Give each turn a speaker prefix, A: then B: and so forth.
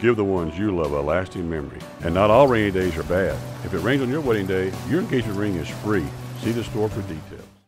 A: Give the ones you love a lasting memory. And not all rainy days are bad. If it rains on your wedding day, your engagement ring is free. See the store for details.